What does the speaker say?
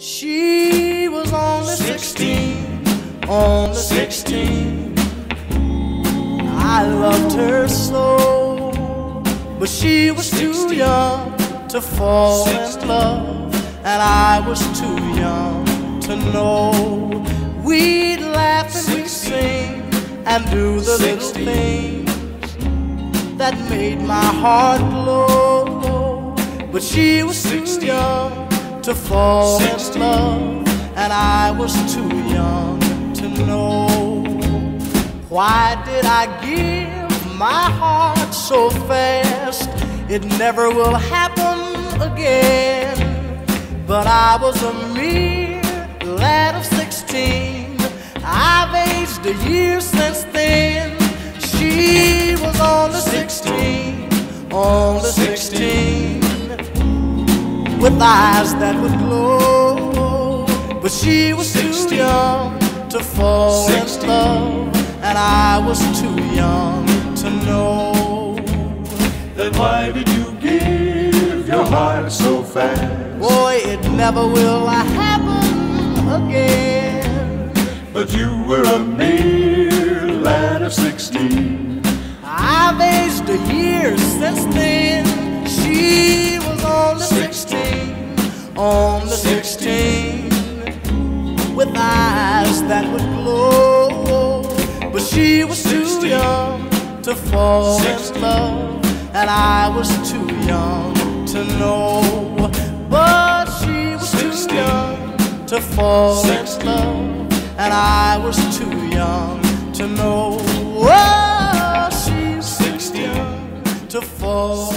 She was only 16, only 16. I loved her so, but she was too young to fall in love, and I was too young to know. We'd laugh and we'd sing and do the little things that made my heart glow. But she was too young to fall in love, and I was too young to know. Why did I give my heart so fast? It never will happen again. But I was a mere lad of 16. I've aged a year since then. She was only 16, only 16 with eyes that would glow. But she was too young to fall in love, and I was too young to know. Then why did you give your heart so fast? Boy, it never will happen again. But you were a mere lad of sixteen. I've aged a year since then. She was too young to fall in love, and I was too young to know. But she was too young to fall in love, and I was too young to know. Oh, she she's too young to fall